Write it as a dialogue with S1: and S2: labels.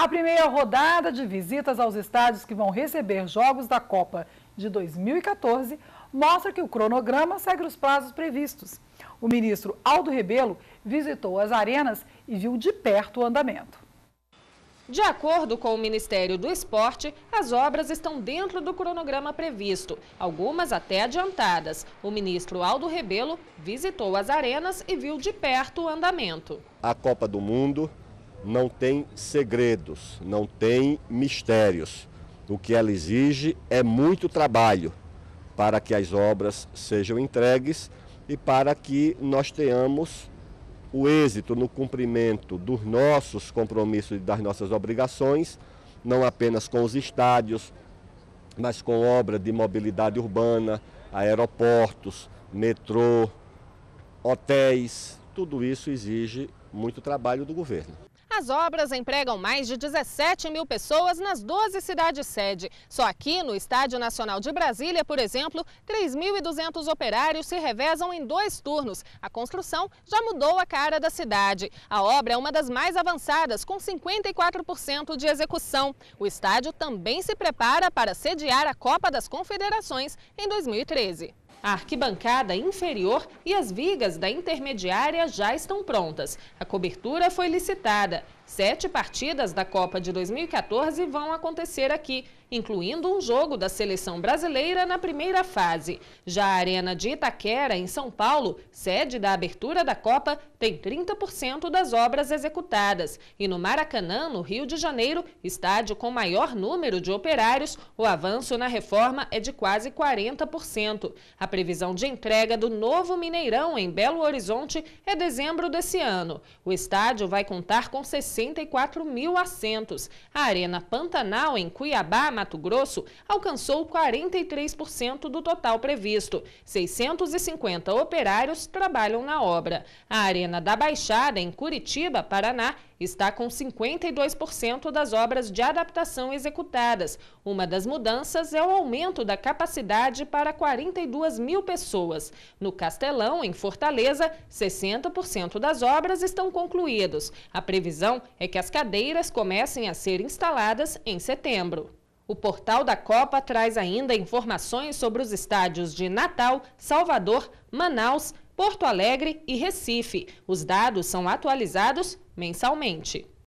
S1: A primeira rodada de visitas aos estádios que vão receber jogos da Copa de 2014 mostra que o cronograma segue os prazos previstos. O ministro Aldo Rebelo visitou as arenas e viu de perto o andamento.
S2: De acordo com o Ministério do Esporte, as obras estão dentro do cronograma previsto, algumas até adiantadas. O ministro Aldo Rebelo visitou as arenas e viu de perto o andamento.
S3: A Copa do Mundo não tem segredos, não tem mistérios. O que ela exige é muito trabalho para que as obras sejam entregues e para que nós tenhamos o êxito no cumprimento dos nossos compromissos e das nossas obrigações, não apenas com os estádios, mas com obras de mobilidade urbana, aeroportos, metrô, hotéis. Tudo isso exige muito trabalho do governo.
S2: As obras empregam mais de 17 mil pessoas nas 12 cidades sede. Só aqui no Estádio Nacional de Brasília, por exemplo, 3.200 operários se revezam em dois turnos. A construção já mudou a cara da cidade. A obra é uma das mais avançadas, com 54% de execução. O estádio também se prepara para sediar a Copa das Confederações em 2013. A arquibancada inferior e as vigas da intermediária já estão prontas. A cobertura foi licitada. Sete partidas da Copa de 2014 vão acontecer aqui, incluindo um jogo da seleção brasileira na primeira fase. Já a Arena de Itaquera, em São Paulo, sede da abertura da Copa, tem 30% das obras executadas. E no Maracanã, no Rio de Janeiro, estádio com maior número de operários, o avanço na reforma é de quase 40%. A previsão de entrega do novo Mineirão, em Belo Horizonte, é dezembro desse ano. O estádio vai contar com 60 64 mil assentos. A Arena Pantanal, em Cuiabá, Mato Grosso, alcançou 43% do total previsto. 650 operários trabalham na obra. A Arena da Baixada, em Curitiba, Paraná, está com 52% das obras de adaptação executadas. Uma das mudanças é o aumento da capacidade para 42 mil pessoas. No Castelão, em Fortaleza, 60% das obras estão concluídos. A previsão é que as cadeiras comecem a ser instaladas em setembro. O portal da Copa traz ainda informações sobre os estádios de Natal, Salvador, Manaus, Porto Alegre e Recife. Os dados são atualizados mensalmente.